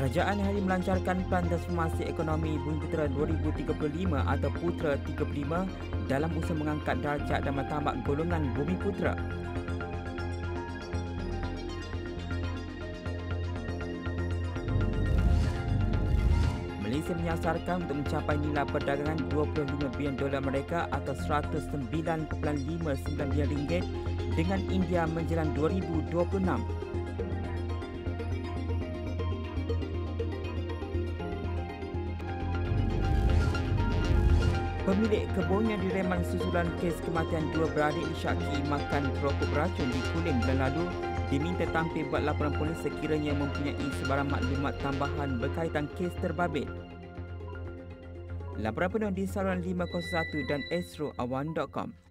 Kerajaan hari melancarkan Plan Transformasi Ekonomi Bumi Putera 2035 atau Putra 35 dalam usaha mengangkat darjat dan mertabat golongan Bumi Putera. Malaysia menyasarkan untuk mencapai nilai perdagangan 25 bilion dolar mereka atau 109.59 bilion ringgit dengan India menjelang 2026. Pemilik kebun yang direman susulan kes kematian dua beradik disyaki makan rokok beracun di Kulim bulan lalu diminta tampil buat laporan polis sekiranya mempunyai sebarang maklumat tambahan berkaitan kes terbabit. Laporan penuh di saluran 501 dan esroawan.com.